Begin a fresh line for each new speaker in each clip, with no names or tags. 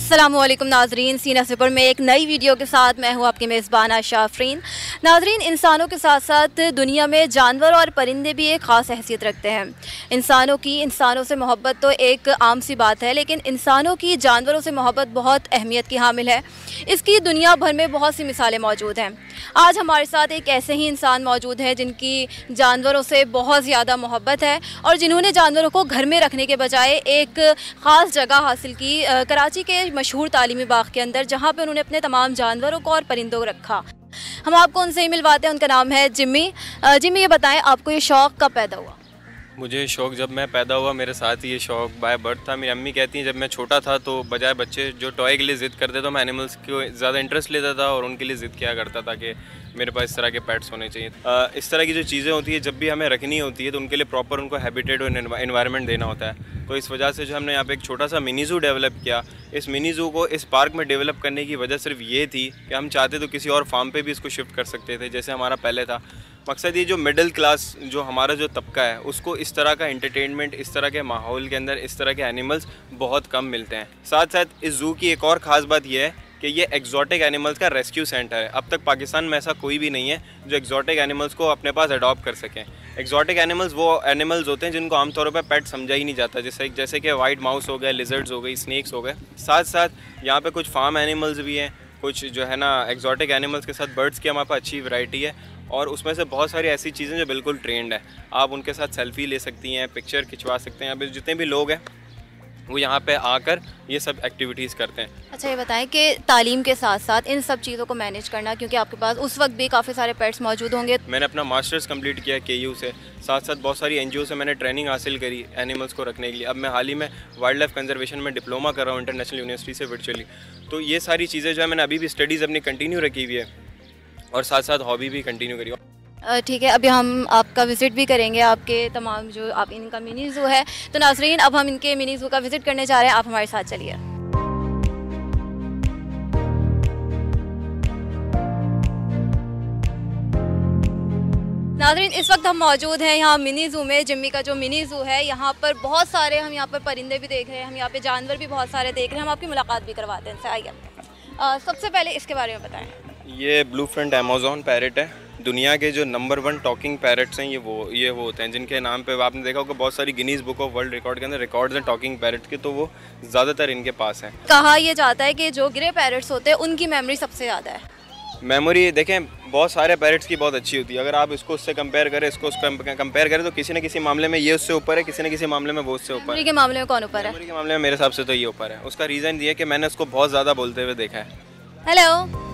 असलम नाजरीन सीना सिपर में एक नई वीडियो के साथ मैं हूँ आपकी मेज़बान आशा आफरीन नाजरीन, इंसानों के साथ साथ दुनिया में जानवर और परिंदे भी एक ख़ास हैसियत रखते हैं। इंसानों की, इंसानों से मोहब्बत तो एक आम सी बात है, लेकिन इंसानों की, जानवरों से मोहब्बत बहुत अहमियत की हामिल है। इसकी दुनिया भर में बहुत सी मिसालें मौजूद हैं। आज हमारे साथ एक ऐसे ही इंसान मौजूद हैं जिनकी जानवरों से बहुत ज़्यादा मोहब्बत है और जिन्होंने जानवरों को घर में रखने के बजाय एक ख़ास जगह हासिल की। कराची के मशहूर तालीमी बाग के अंदर, जहाँ पर उन्होंने अपने तमाम जानवरों को और परिंदों को रखा। हम आपको उनसे ही मिलवाते हैं, उनका नाम है जिम्मी। जिम्मी, ये बताएँ, आपको ये शौक़ कब पैदा हुआ?
मुझे शौक़ जब मैं पैदा हुआ मेरे साथ ही ये शौक़ बाय बर्थ था। मेरी अम्मी कहती हैं जब मैं छोटा था तो बजाय बच्चे जो टॉय के लिए ज़िद करते तो मैं एनिमल्स को ज़्यादा इंटरेस्ट लेता था और उनके लिए ज़िद किया करता था कि मेरे पास इस तरह के पेट्स होने चाहिए। आ, इस तरह की जो चीज़ें होती है जब भी हमें रखनी होती है तो उनके लिए प्रॉपर उनको हैबिटेड और इन्वायरमेंट देना होता है। तो इस वजह से जो हमने यहाँ पे एक छोटा सा मिनी ज़ू डेवलप किया। इस मिनी ज़ू को इस पार्क में डेवलप करने की वजह सिर्फ़ ये थी कि हम चाहते तो किसी और फार्म पे भी इसको शिफ्ट कर सकते थे जैसे हमारा पहले था। मकसद ये जो मिडिल क्लास जो हमारा जो तबका है, उसको इस तरह का इंटरटेनमेंट इस तरह के माहौल के अंदर, इस तरह के एनिमल्स बहुत कम मिलते हैं। साथ साथ इस ज़ू की एक और ख़ास बात यह है कि ये एक्जॉटिक एनिमल्स का रेस्क्यू सेंटर है। अब तक पाकिस्तान में ऐसा कोई भी नहीं है जो एक्जॉटिक एनिमल्स को अपने पास अडॉप्ट कर सकें। एक्जॉटिक एनिमल्स वो एनिमल्स होते हैं जिनको आमतौर पर पेट समझा ही नहीं जाता। जैसे जैसे कि वाइट माउस हो गए लिजर्ड्स हो गई स्नैक्स हो गए। साथ साथ यहाँ पे कुछ फार्म एनिमल्स भी हैं। कुछ जो है ना एक्जॉटिक एनिमल्स के साथ बर्ड्स की हमारे पास अच्छी वैरायटी है। और उसमें से बहुत सारी ऐसी चीज़ें जो बिल्कुल ट्रेंड है। आप उनके साथ सेल्फ़ी ले सकती हैं पिक्चर खिंचवा सकते हैं अभी जितने भी लोग हैं वो यहाँ पे आकर ये सब एक्टिविटीज़ करते हैं।
अच्छा ये बताएँ कि तालीम के साथ साथ इन सब चीज़ों को मैनेज करना क्योंकि आपके पास उस वक्त भी काफ़ी सारे पेट्स मौजूद होंगे।
मैंने अपना मास्टर्स कंप्लीट किया के यू से। साथ साथ बहुत सारी एनजीओ से मैंने ट्रेनिंग हासिल करी एनिमल्स को रखने के लिए। अब मैं हाल ही में वाइल्ड लाइफ कंजर्वेशन में डिप्लोमा कर रहा हूँ इंटरनेशनल यूनिवर्सिटी से वर्चुअली तो ये सारी चीज़ें जो है मैंने अभी भी स्टडीज़ अपनी कंटिन्यू रखी हुई है। और साथ साथ हॉबी भी कंटिन्यू करी
ठीक है, अभी हम आपका विज़िट भी करेंगे, आपके तमाम जो, आप इनका मिनी ज़ू है। तो नाजरीन, अब हम इनके मिनी ज़ू का विज़िट करने जा रहे हैं, आप हमारे साथ चलिए। नाजरीन, इस वक्त हम मौजूद हैं यहाँ मिनी ज़ू में, जिम्मी का जो मिनी ज़ू है, यहाँ पर बहुत सारे हम यहाँ पर परिंदे भी देख रहे हैं, हम यहाँ पे जानवर भी बहुत सारे देख रहे हैं, हम आपकी मुलाकात भी करवाते हैं आइए। सबसे पहले इसके बारे में बताएँ।
ये ब्लू फ्रंट अमेजोन पैरेट है। दुनिया के जो नंबर वन टॉकिंग पैरट्स हैं ये वो ये वो होते हैं जिनके नाम पे आपने देखा होगा बहुत सारी Guinness book of world record के अंदर रिकॉर्ड्स हैं टॉकिंग पैरट के तो वो ज़्यादातर इनके पास हैं।
कहा यह जाता है कि जो ग्रे पैरट्स होते हैं उनकी मेमोरी सबसे ज़्यादा है।
मेमोरी देखें बहुत सारे पैरट्स की बहुत अच्छी होती है। अगर आप इसको उससे कंपेयर करें इसको उसको कंपेयर करें तो किसी न किसी मामले में ये उससे ऊपर है किसी न किसी मामले में वो उससे ऊपर
के मामले में कौन ऊपर है?
के मामले में मेरे हिसाब से तो ये ऊपर है। उसका रीज़न ये है कि मैंने उसको बहुत ज़्यादा बोलते हुए देखा है।
हेलो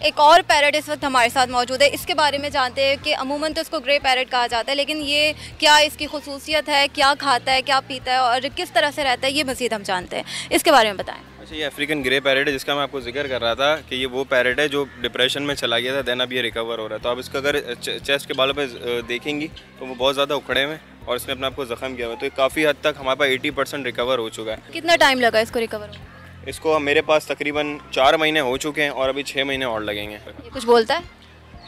एक और पैरट इस वक्त हमारे साथ मौजूद है। इसके बारे में जानते हैं कि अमूमन तो इसको ग्रे पैरट कहा जाता है लेकिन ये क्या इसकी खसूसियत है क्या खाता है क्या पीता है और किस तरह से रहता है ये मजीद हम जानते हैं। इसके बारे में बताएँ।
अच्छा ये अफ्रीकन ग्रे पैरट है जिसका मैं आपको ज़िक्र कर रहा था कि ये वो पैरट है जो डिप्रेशन में चला गया था देन अब ये रिकवर हो रहा है। तो आप इसका अगर चेस्ट के बालों पर देखेंगी तो वो बहुत ज़्यादा उखड़े हुए और इसने अपने आपको ज़ख्म किया हुआ तो काफ़ी हद तक हमारे पास एटी परसेंट रिकवर हो चुका है।
कितना टाइम लगा इसको रिकवर
इसको मेरे पास तकरीबन चार महीने हो चुके हैं और अभी छः महीने और लगेंगे।
ये कुछ बोलता है?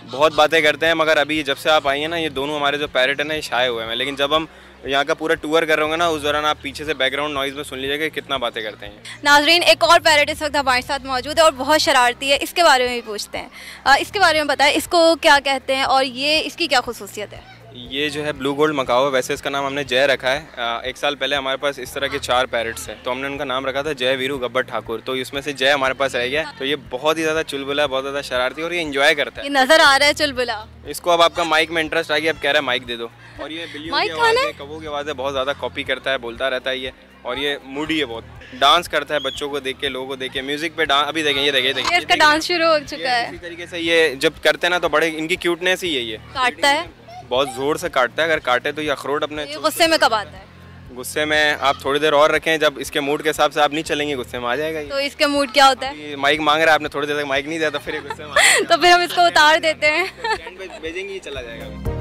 बहुत बातें करते हैं मगर अभी जब से आप आई हैं ना ये दोनों हमारे जो पैरेट है ना ये शाये हुए हैं। लेकिन जब हम यहाँ का पूरा टूर कर रहे होंगे ना उस दौरान आप पीछे से बैकग्राउंड नॉइज़ में सुन लीजिएगा कि कितना बातें करते हैं।
नाजरीन एक और पैरेट इस वक्त हमारे साथ मौजूद है और बहुत शरारती है। इसके बारे में भी पूछते हैं। इसके बारे में बताएँ इसको क्या कहते हैं और ये इसकी क्या खसूसियत है?
ये जो है ब्लू गोल्ड मकाओ है वैसे इसका नाम हमने जय रखा है। एक साल पहले हमारे पास इस तरह के चार पैरट्स हैं तो हमने उनका नाम रखा था जय वीरू गब्बर ठाकुर। तो इसमें से जय हमारे पास रह गया तो ये बहुत ही ज़्यादा चुलबुला है बहुत ज़्यादा शरारती और ये इन्जॉय करता
है। ये नज़र आ रहा है चुलबुला।
इसको अब आपका माइक में इंटरेस्ट आ गया अब कह रहा है माइक दे दो। और ये बिल्ली कबू की आवाज़ है बहुत ज़्यादा कॉपी करता है बोलता रहता है ये। और ये मूडी है बहुत। डांस करता है बच्चों को देख के लोगों को देख के। म्यूज़िक पे डांस अभी देखें ये देखें
देखिए इसका डांस शुरू हो चुका है।
इसी तरीके से ये जब करते हैं ना तो बड़े इनकी क्यूटनेस ही है। ये
काटता है।
बहुत ज़ोर से काटता है अगर काटे तो ये अखरोट अपने
गुस्से में कब आता है?
गुस्से में आप थोड़ी देर और रखें जब इसके मूड के हिसाब से आप नहीं चलेंगे गुस्से में आ जाएगा
तो इसके मूड क्या होता है?
माइक मांग रहा है आपने थोड़ी देर तक माइक नहीं दिया तो फिर गुस्से में
तो फिर हम इसको उतार देते हैं।
भेजेंगे चला जाएगा।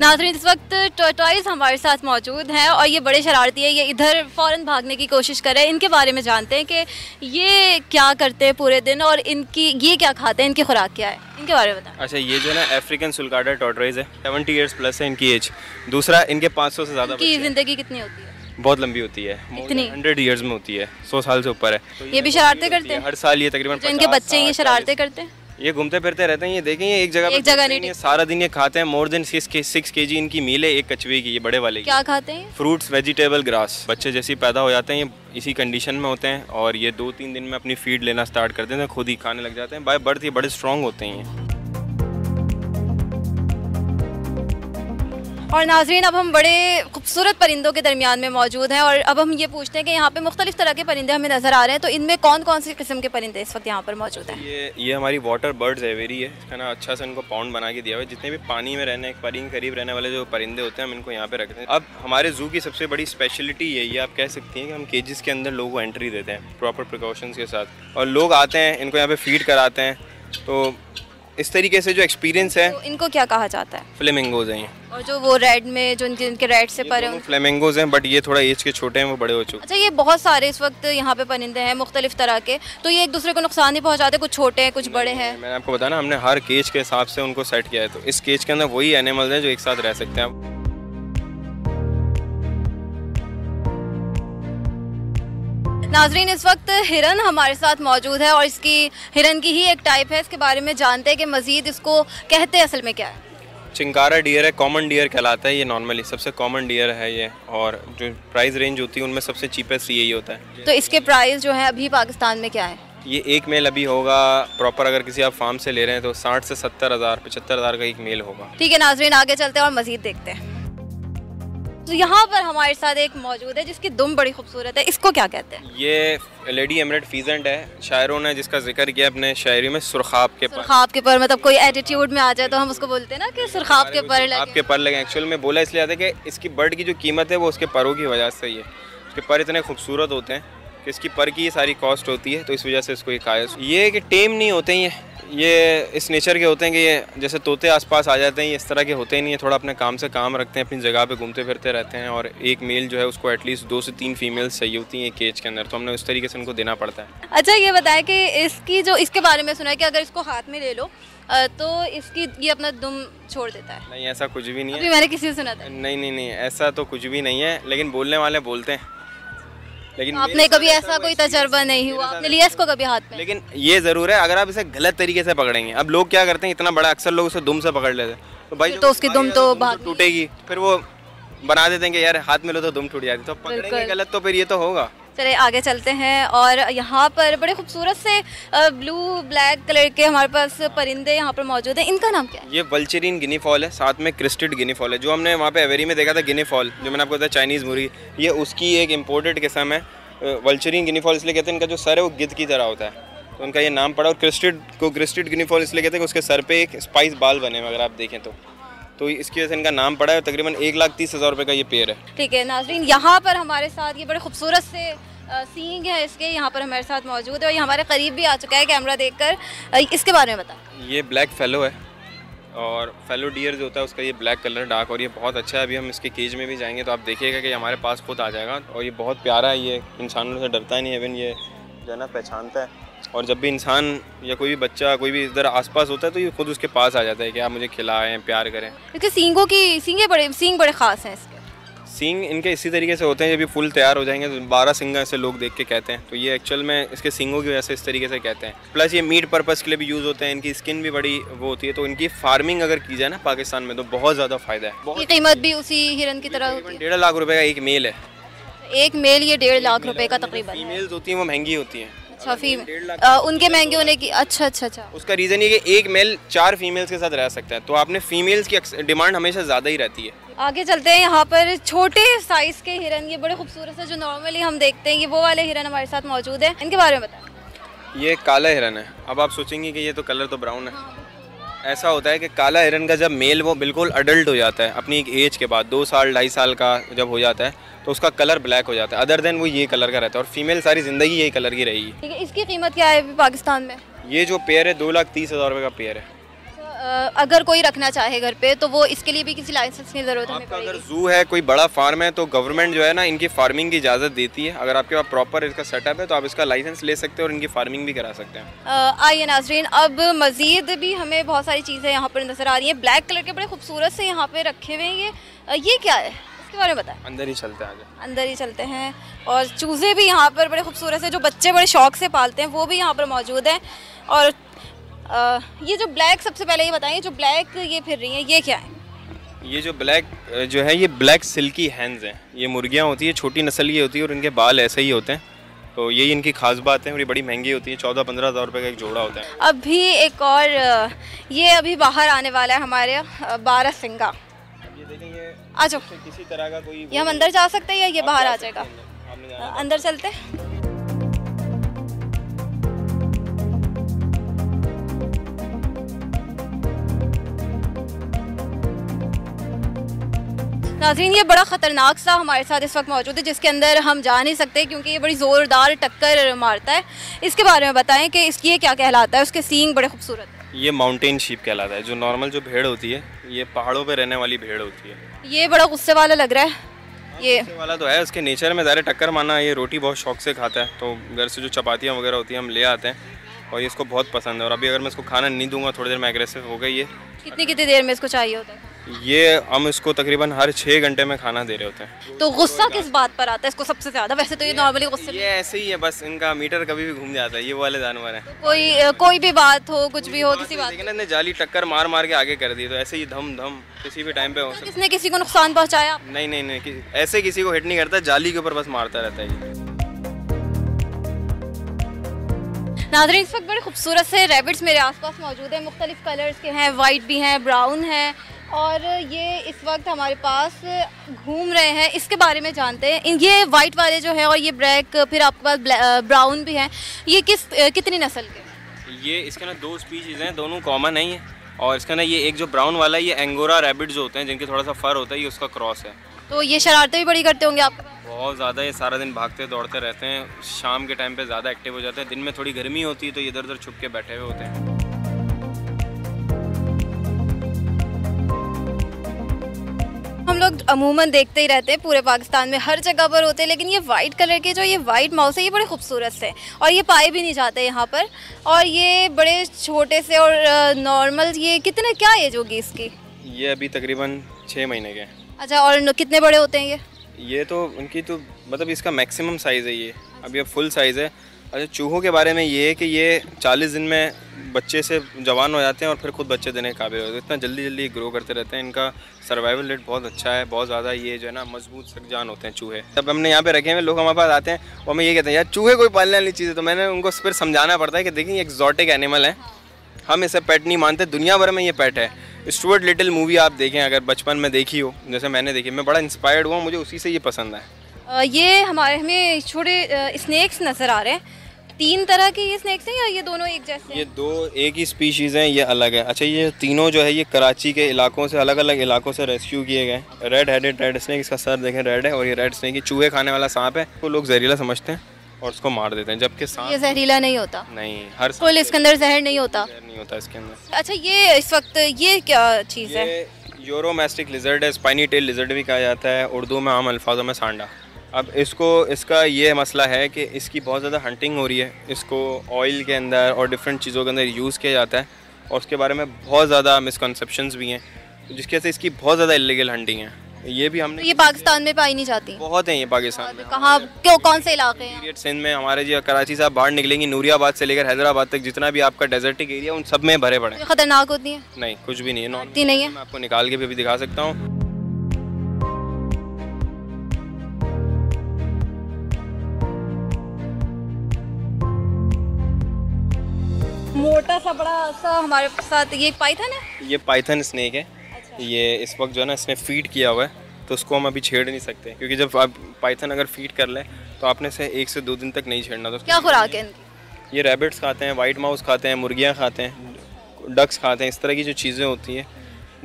नाजरीन इस वक्त टॉयज हमारे साथ मौजूद हैं और ये बड़े शरारती है ये इधर फ़ौरन भागने की कोशिश कर। रहे हैं इनके बारे में जानते हैं कि ये क्या करते हैं पूरे दिन और इनकी ये क्या खाते हैं इनकी खुराक क्या है? इनके बारे में बताएँ।
अच्छा ये जो ना अफ्रीकन सुलगाडा टॉटराइज है। सेवेंटी ईयर्स प्लस है इनकी एज दूसरा इनके 500 से ज़्यादा
इनकी ज़िंदगी कितनी होती है?
बहुत लंबी होती है।
इतनी?
हंड्रेड ईयर्स में होती है। सौ साल से ऊपर है। तो
ये भी शरारतें करते हैं?
हर साल ये तकरीबन
इनके बच्चे ये
60,
शरारतें करते हैं?
ये घूमते फिरते रहते हैं ये देखें ये एक जगह
एक जगह नहीं
सारा दिन ये खाते हैं मोर देन सिक्स के जी इनकी मील है एक कछुए की ये बड़े वाले की।
क्या खाते हैं?
फ्रूट्स वेजिटेबल ग्रास बच्चे जैसे पैदा हो जाते हैं ये इसी कंडीशन में होते हैं और ये दो तीन दिन में अपनी फ़ीड लेना स्टार्ट करते देते हैं खुद ही खाने लग जाते हैं। बाय बर्थ ये बड़े स्ट्रॉन्ग होते हैं
और नाजरीन, अब हम बड़े खूबसूरत परिंदों के दरमियान में मौजूद हैं और अब हम ये पूछते हैं कि यहाँ पे मुख्तलिफ़ तरह के परिंदे हमें नज़र आ रहे हैं तो इनमें कौन कौन से किस्म के परिंदे इस वक्त यहाँ पर मौजूद हैं?
ये ये हमारी वाटर बर्ड्स एवेरी है, इसका ना अच्छा से इनको पाउंड बना के दिया हुआ है। जितने भी पानी में रहने पानी करीब रहने वाले जो परिंदे होते हैं, हम इनको यहाँ पे रखते हैं। अब हमारे जू की सबसे बड़ी स्पेशलिटी यही है, आप कह सकती हैं कि हम केजेस के अंदर लोगों को एंट्री देते हैं प्रॉपर प्रिकॉशंस के साथ। और लोग आते हैं, इनको यहाँ पे फ़ीड कराते हैं तो इस तरीके से जो एक्सपीरियंस है
तो इनको क्या कहा जाता है?
फ्लेमिंगोज हैं
और जो वो रेड में जो इनके इनके रेड से परे हैं
फ्लेमिंगोज हैं बट ये थोड़ा एज के छोटे हैं वो बड़े हो चुके
अच्छा ये बहुत सारे इस वक्त यहाँ पे परिंदे हैं मुख्तलिफ़ तरह के। तो ये एक दूसरे को नुकसान नहीं पहुँचाते कुछ छोटे हैं कुछ बड़े हैं
हैं? मैंने आपको बताया ना हमने हर केज के हिसाब से उनको सेट किया है। तो इस केज के अंदर वही एनिमल्स हैं जो एक साथ रह सकते हैं।
नाजरीन इस वक्त हिरन हमारे साथ मौजूद है और इसकी हिरन की ही एक टाइप है। इसके बारे में जानते हैं कि मज़ीद इसको कहते असल में क्या है।
चिंकारा डियर है कॉमन डियर कहलाता है ये नॉर्मली सबसे कॉमन डियर है ये। और जो प्राइस रेंज होती है उनमें सबसे चीपेस्ट यही होता है।
तो इसके प्राइस जो है अभी पाकिस्तान में क्या है?
ये एक मेल अभी होगा प्रॉपर अगर किसी आप फार्म से ले रहे हैं तो साठ से सत्तर हज़ार पचहत्तर हज़ार का एक मेल होगा।
ठीक है नाजरीन आगे चलते हैं और मज़ीद देखते हैं। तो यहाँ पर हमारे साथ एक मौजूद है जिसकी दुम बड़ी खूबसूरत है। इसको क्या कहते हैं?
ये लेडी एमरेट फीजेंट है। शायरों ने जिसका ज़िक्र किया अपने शायरी में सुरखाब के पर।
सुरखाब के पर मतलब कोई एटीट्यूड में आ जाए तो हम उसको बोलते हैं ना कि सुरखाब के पर लगे।
आपके पर लगे। एक्चुअल में बोला इसलिए आता है कि इसकी बर्ड की जो कीमत है वो उसके परों की वजह से ही है। उसके पर इतने खूबसूरत होते हैं कि इसकी पर की ये सारी कॉस्ट होती है तो इस वजह से इसको ये खाया ये कि टेम नहीं होते हैं ये। ये इस नेचर के होते हैं कि ये जैसे तोते आसपास आ जाते हैं ये इस तरह के होते ही नहीं है। थोड़ा अपने काम से काम रखते हैं अपनी जगह पे घूमते फिरते रहते हैं और एक मेल जो है उसको एटलीस्ट दो से तीन फीमेल्स चाहिए होती हैं केज के अंदर तो हमने उस तरीके से उनको देना पड़ता है।
अच्छा ये बताएँ कि इसकी जो इसके बारे में सुना है कि अगर इसको हाथ में ले लो तो इसकी ये अपना दुम छोड़ देता है।
नहीं ऐसा कुछ भी नहीं है।
मैंने किसी से सुना था।
नहीं नहीं नहीं ऐसा तो कुछ भी नहीं है लेकिन बोलने वाले बोलते हैं। लेकिन
तो आपने कभी ऐसा कोई तजर्बा नहीं हुआ? आपने लिया इसको कभी हाथ में?
लेकिन ये ज़रूर है अगर आप इसे गलत तरीके से पकड़ेंगे। अब लोग क्या करते हैं इतना बड़ा अक्सर लोग उसे दुम से पकड़ लेते हैं। तो भाई
तो उसकी दुम तो
टूटेगी फिर वो बना देते हैं कि यार हाथ में लो तो दुम टूट जाती तो पकड़ेंगे गलत तो फिर ये तो होगा।
चले, आगे चलते हैं और यहाँ पर बड़े खूबसूरत से ब्लू ब्लैक कलर के हमारे पास परिंदे यहाँ पर मौजूद हैं। इनका नाम क्या है?
ये वल्चरीन गिनी फॉल है, साथ में क्रिस्टेड गिनी फॉल है। जो हमने वहाँ पे एवेरी में देखा था, गिनी फॉल, जो मैंने आपको बताया, चाइनीज़ मुर्गी, ये उसकी एक इम्पोर्टेड किस्म है। वल्चरीन गिनी फॉल इसलिए कहते हैं, इनका जो सर है, वो गिद्ध की तरह होता है। तो उनका ये नाम पड़ा और क्रिस्टेड, को क्रिस्टेड गिनी फॉल इसलिए कहते हैं कि उसके सर पे एक स्पाइस बाल बने हुए अगर आप देखें तो। तो इसकी वजह से इनका नाम पड़ा है तकरीबन एक लाख तीस हज़ार रुपये का ये पेड़ है।
ठीक है नाजरीन यहाँ पर हमारे साथ ये बड़े खूबसूरत से सींग है इसके यहाँ पर हमारे साथ मौजूद है और ये हमारे करीब भी आ चुका है कैमरा देखकर। इसके बारे में बताएँ।
ये ब्लैक फेलो है और फेलो डियर जो होता है उसका ये ब्लैक कलर डार्क और ये बहुत अच्छा है। अभी हम इसके केज में भी जाएँगे तो आप देखिएगा कि हमारे पास खुद आ जाएगा और ये बहुत प्यारा है ये इंसानों से डरता ही नहीं इवन ये जो है ना पहचानता है। और जब भी इंसान या कोई भी बच्चा कोई भी इधर आसपास होता है तो ये खुद उसके पास आ जाता है कि आप मुझे खिलाएँ प्यार करें।
इसके सींगों की सींगे बड़े सींग बड़े ख़ास हैं इसके।
सींग इनके इसी तरीके से होते हैं जब ये फुल तैयार हो जाएँगे तो बारह सिंग ऐसे लोग देख के कहते हैं। तो ये एक्चुअल में इसके सिंगों की वजह से इस तरीके से कहते हैं। प्लस ये मीट पर्पज़ के लिए भी यूज़ होते हैं इनकी स्किन भी बड़ी वो होती है तो इनकी फ़ार्मिंग अगर की जाए ना पाकिस्तान में तो बहुत ज़्यादा फ़ायदा है। बहुत
कीमत भी उसी हिरन की तरह
डेढ़ लाख रुपये का एक मेल है।
एक मेल ये डेढ़ लाख रुपए का तकरीबन।
फीमेल्स होती हैं वो महँगी होती हैं।
अच्छा उनके महँगे होने की अच्छा अच्छा अच्छा।
उसका रीज़न ये कि एक मेल चार फीमेल्स के साथ रह सकता है तो आपने फीमेल्स की डिमांड हमेशा ज़्यादा ही रहती है।
आगे चलते हैं यहाँ पर छोटे साइज़ के हिरन ये बड़े खूबसूरत है जो नॉर्मली हम देखते हैं ये वो वाले हिरन हमारे साथ मौजूद है। इनके बारे में बताए।
ये काला हिरन है। अब आप सोचेंगे कि ये तो कलर तो ब्राउन है ऐसा होता है कि काला हिरन का जब मेल वो बिल्कुल अडल्ट हो जाता है अपनी एक एज के बाद दो साल ढाई साल का जब हो जाता है तो उसका कलर ब्लैक हो जाता है। अदर देन वो ये कलर का रहता है और फीमेल सारी ज़िंदगी यही कलर की रहेगी।
ठीक है इसकी कीमत क्या है अभी पाकिस्तान में?
ये जो पेयर है दो लाख तीस हज़ार रुपये का पेयर है।
अगर कोई रखना चाहे घर पे तो वो इसके लिए भी किसी लाइसेंस की ज़रूरत
आपका अगर जू है कोई बड़ा फार्म है तो गवर्नमेंट जो है ना इनकी फ़ार्मिंग की इजाज़त देती है। अगर आपके पास प्रॉपर इसका सेटअप है तो आप इसका लाइसेंस ले सकते हैं और इनकी फ़ार्मिंग भी करा सकते हैं।
आइए नाजरीन अब मज़ीद भी हमें बहुत सारी चीज़ें यहाँ पर नज़र आ रही हैं। ब्लैक कलर के बड़े खूबसूरत से यहाँ पे रखे हुए हैं ये। ये क्या है? इसके बारे में बताएँ।
अंदर ही चलते हैं आगे।
अंदर ही चलते हैं। और चूज़े भी यहाँ पर बड़े खूबसूरत से जो बच्चे बड़े शौक से पालते हैं वो भी यहाँ पर मौजूद हैं। और ये जो ब्लैक सबसे पहले ये बताएँ जो ब्लैक ये फिर रही हैं ये क्या है?
ये जो ब्लैक जो है ये ब्लैक सिल्की हैंड्स हैं। ये मुर्गियाँ होती है छोटी नस्ल की होती है और इनके बाल ऐसे ही होते हैं। तो यही इनकी खास बात है और ये बड़ी महँगी होती है चौदह पंद्रह हज़ार रुपये का एक जोड़ा होता है।
अभी एक और ये अभी बाहर आने वाला है हमारे बारह सिंगा।
ये ये
आ जाओ।
किसी तरह का कोई
ये हम अंदर जा सकते हैं या ये बाहर आ जाएगा? अंदर चलते हैं। नाजरीन ये बड़ा ख़तरनाक सा हमारे साथ इस वक्त मौजूद है जिसके अंदर हम जा नहीं सकते क्योंकि ये बड़ी ज़ोरदार टक्कर मारता है। इसके बारे में बताएँ कि इसकी ये क्या कहलाता है उसके सींग बड़े खूबसूरत हैं।
ये माउंटेन शीप कहलाता है जो नॉर्मल जो भेड़ होती है ये पहाड़ों पे रहने वाली भेड़ होती है।
ये बड़ा गुस्से वाला लग रहा है ये।
वाला तो है उसके नेचर में ज़्यादा टक्कर मारना ये रोटी बहुत शौक से खाता है तो घर से जो चपातियाँ वगैरह होती हैं हम ले आते हैं और ये इसको बहुत पसंद है और अभी अगर मैं इसको खाना नहीं दूँगा थोड़ी देर में एग्रेसिव हो गई ये।
कितनी कितनी देर में इसको चाहिए होता है?
ये हम इसको तकरीबन हर छः घंटे में खाना दे रहे होते हैं।
तो गुस्सा किस बात पर आता है? इसको सबसे ज़्यादा? वैसे तो ये नॉर्मली गुस्से
ये ऐसे ही है बस इनका मीटर कभी भी घूम जाता है ये वाले जानवर हैं।
कोई कोई भी बात हो कुछ भी हो किसी बात
इसने जाली टक्कर मार मार के आगे कर दी तो ऐसे ही धम धम किसी भी टाइम पे हो
किसने किसी को नुकसान पहुँचाया?
नहीं नहीं नहीं ऐसे किसी को हिट नहीं करता जाली के ऊपर बस मारता रहता है
नाजरीन इस वक्त बड़े खूबसूरत से रैबिट्स मेरे आसपास मौजूद हैं। मुख्तलिफ़ कलर्स के हैं वाइट भी हैं ब्राउन हैं और ये इस वक्त हमारे पास घूम रहे हैं इसके बारे में जानते हैं। ये वाइट वाले जो है और ये ब्लैक फिर आपके पास ब्राउन भी हैं। ये किस कितनी नस्ल के
ये इसके ना दो स्पीशीज़ हैं दोनों कॉमन है ये। और इसका ना ये एक जो ब्राउन वाला है ये एंगोरा रैबिट जो होते हैं जिनके थोड़ा सा फर होता है ये उसका क्रॉस है।
तो ये शरारतें भी बड़ी करते होंगे आप
बहुत ज़्यादा ये सारा दिन भागते दौड़ते रहते हैं। शाम के टाइम पे ज़्यादा एक्टिव हो जाते हैं। दिन में थोड़ी गर्मी होती है तो इधर उधर छुप के बैठे हुए होते हैं।
हम लोग अमूमन देखते ही रहते हैं पूरे पाकिस्तान में हर जगह पर होते हैं लेकिन ये वाइट कलर के जो ये वाइट माउस है ये बड़े खूबसूरत से और ये पाए भी नहीं जाते यहाँ पर। और ये बड़े छोटे से और नॉर्मल ये कितने क्या एज होगी इसकी?
ये अभी तकरीबन छः महीने के हैं।
अच्छा और कितने बड़े होते हैं ये?
ये तो उनकी तो मतलब इसका मैक्सिमम साइज़ है ये। अभी अब फुल साइज़ है। अच्छा चूहों के बारे में ये है कि ये 40 दिन में बच्चे से जवान हो जाते हैं और फिर खुद बच्चे देने के काबिल होते हैं। इतना जल्दी जल्दी ग्रो करते रहते हैं। इनका सर्वाइवल रेट बहुत अच्छा है, बहुत ज़्यादा ये जो है ना, मज़बूत सकजान होते हैं चूहे। जब हमने यहाँ पे रखे हुए लोग हमारे पास आते हैं और हमें ये कहते हैं, यार, चूहे कोई पालने वाली चीज़ है। तो मैंने उनको फिर समझाना पड़ता है कि देखिए एक्जॉटिक एनिमल है। हम इसे पेट नहीं मानते, दुनिया भर में ये पेट है। स्टूअर्ट लिटिल मूवी आप देखें, अगर बचपन में देखी हो, जैसे मैंने देखी, मैं बड़ा इंस्पायर्ड हुआ मुझे उसी से ये पसंद है
ये हमारे, हमें छोटे स्नैक्स नज़र आ रहे हैं। तीन तरह के ये स्नैक्स हैं या ये दोनों एक जैसे
ये दो एक ही स्पीशीज़ हैं ये अलग है। अच्छा ये तीनों जो है ये कराची के इलाकों से अलग अलग इलाकों से रेस्क्यू किए गए रेड हेडेड रेड स्नेक इसका सर देखें रेड है और ये रेड स्नेक ये चूहे खाने वाला सांप है। तो लोग जहरीला समझते हैं और उसको मार देते हैं जबकि सांप
ये जहरीला नहीं होता।
नहीं हर
कुल इसके अंदर जहर नहीं होता।
जहर नहीं होता इसके अंदर।
अच्छा ये इस वक्त ये क्या चीज़ है?
यूरोमेस्टिक लिजर्ड है स्पाइनी टेल लिजर्ड भी कहा जाता है उर्दू में आम अल्फाजों में सांडा। अब इसको इसका ये मसला है कि इसकी बहुत ज़्यादा हंटिंग हो रही है। इसको ऑयल के अंदर और डिफरेंट चीज़ों के अंदर यूज़ किया जाता है और उसके बारे में बहुत ज़्यादा मिसकनसप्शंस भी हैं जिसकी वजह से इसकी बहुत ज़्यादा इलीगल हंटिंग है। ये भी
तो
हमने
ये पाकिस्तान में पाई नहीं जाती?
बहुत हैं ये पाकिस्तान में।
कहाँ क्यों कौन से इलाके हैं?
सिंध में हमारे जी कराची से आप बाहर निकलेंगी नूरियाबाद से लेकर हैदराबाद तक जितना भी आपका डेजर्टिक एरिया उन सब में भरे पड़े हैं।
खतरनाक होती है?
नहीं कुछ भी नहीं है। नॉन
नहीं है?
मैं आपको निकाल के भी दिखा सकता हूँ।
बड़ा सा हमारे साथ ये पाइथन है?
ये पाइथन स्नेक है। अच्छा। ये इस वक्त जो है ना इसने फ़ीड किया हुआ है तो उसको हम अभी छेड़ नहीं सकते। क्योंकि जब आप पाइथन अगर फ़ीड कर ले तो आपने से एक से दो दिन तक नहीं छेड़ना। तो
क्या खुराक है इनकी?
ये रेबिट्स खाते हैं वाइट माउस खाते हैं मुर्गियाँ खाते हैं डक्स खाते हैं इस तरह की जो चीज़ें होती हैं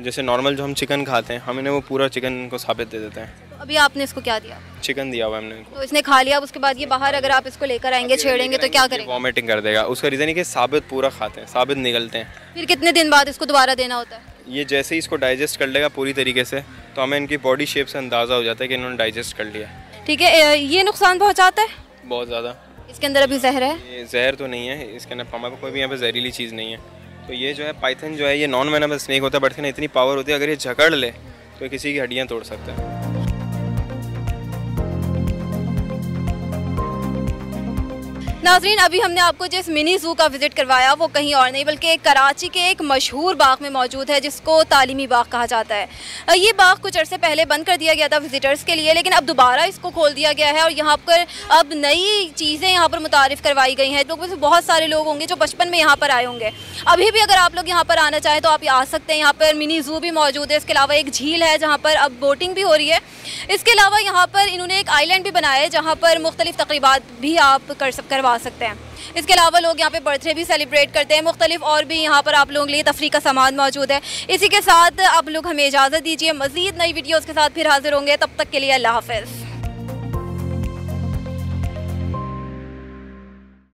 जैसे नॉर्मल जो हम चिकन खाते हैं हम इन्हें वो पूरा चिकन इनको साबित दे देते हैं।
तो अभी आपने इसको क्या दिया?
चिकन दिया हुआ हमने
तो इसने खा लिया उसके बाद ये बाहर अगर आप इसको लेकर आएँगे छेड़ेंगे तो क्या करेंगे?
वॉमिटिंग कर देगा। उसका रीज़न है कि साबित पूरा खाते हैं साबित निकलते हैं।
फिर कितने दिन बाद इसको दोबारा देना होता है?
ये जैसे ही इसको डाइजेस्ट कर लेगा पूरी तरीके से तो हमें इनकी बॉडी शेप से अंदाज़ा हो जाता है कि इन्होंने डाइजेस्ट कर लिया
ठीक है ये नुकसान पहुंचाता है?
बहुत ज़्यादा।
इसके अंदर अभी जहर है?
ये जहर तो नहीं है इसके अंदर हमारे कोई भी यहाँ पे जहरीली चीज़ नहीं है। तो ये जो है पाइथन जो है ये नॉन वेनमस स्नेक होता है बट इतनी पावर होती है अगर ये जकड़ ले तो किसी की हड्डियाँ तोड़ सकता है।
नाजरीन, अभी हमने आपको जिस मिनी जू का विज़िट करवाया, वो कहीं और नहीं, बल्कि कराची के एक मशहूर बाग में मौजूद है, जिसको तालीमी बाग कहा जाता है। ये बाग कुछ अरसे पहले बंद कर दिया गया था विजिटर्स के लिए, लेकिन अब दोबारा इसको खोल दिया गया है और यहाँ पर अब नई चीज़ें यहाँ पर मुतारफ़ करवाई गई हैं। लोग में से बहुत सारे लोग होंगे जो बचपन में यहाँ पर आए होंगे। अभी भी अगर आप लोग यहाँ पर आना चाहें तो आप आ सकते हैं। यहाँ पर मिनी जू भी मौजूद है। इसके अलावा एक झील है, जहाँ पर अब बोटिंग भी हो रही है। इसके अलावा यहाँ पर इन्होंने एक आइलैंड भी बनाया है, जहाँ पर मुख्तलिफ़ तकरीबा भी आप कर सक करवा सकते हैं। इसके अलावा लोग यहाँ पे बर्थडे भी सेलिब्रेट करते हैं। मुख्तलिफ़ और भी यहाँ पर आप लोगों के लिए तफरी का सामान मौजूद है। इसी के साथ आप लोग हमें इजाज़त दीजिए। मज़ीद नई वीडियोज़ के साथ फिर हाजिर होंगे। तब तक के लिए अल्लाह हाफ़िज़।